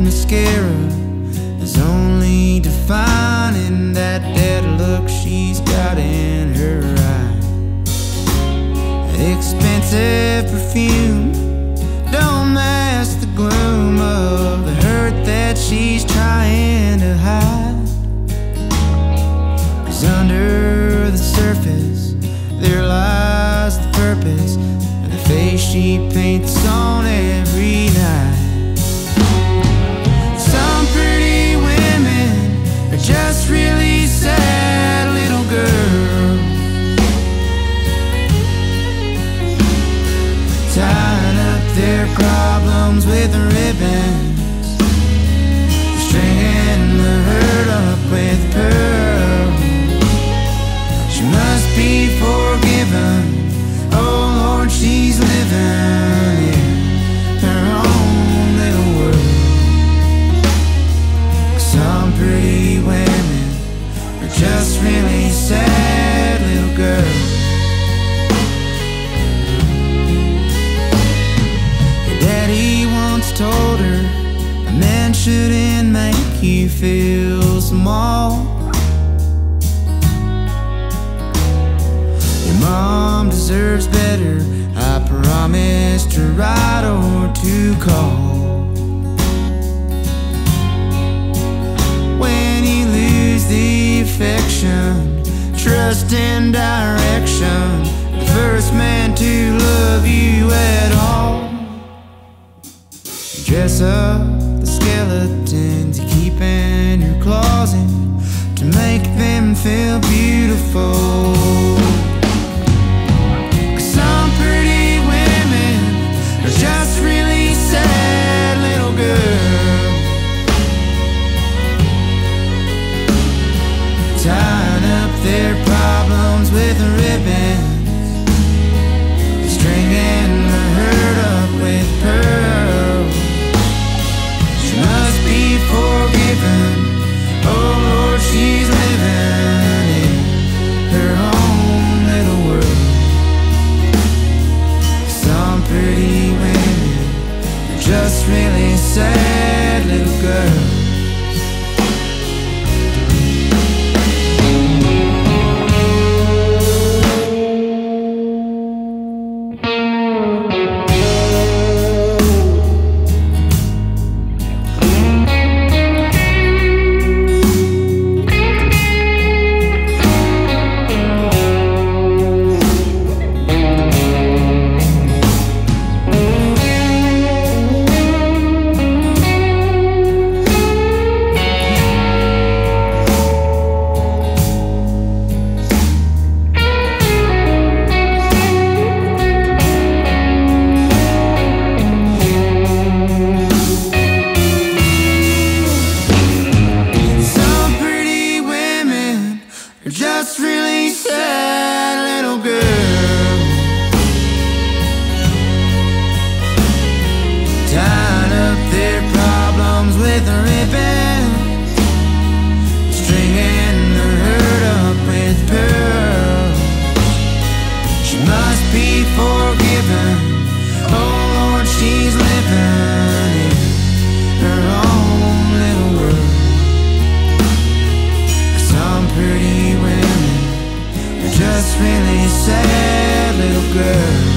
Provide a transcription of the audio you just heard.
mascara is only defining that dead look she's got in her eye. Expensive perfume. girl. Daddy once told her A man shouldn't make you feel small. Your mom deserves better I promised to I'd or to call. Just in direction. The first man to love you at all. Dress up the skeletons you keep in your closet to make them feel beautiful. tied up their problems with a ribbon. sad little girl.